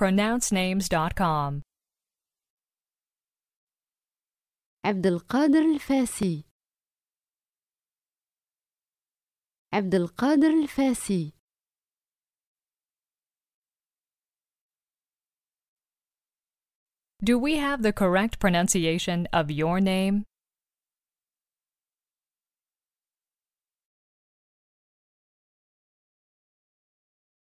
pronouncenames.com. عبد القادر الفاسي عبد القادر Fasi. Do we have the correct pronunciation of your name?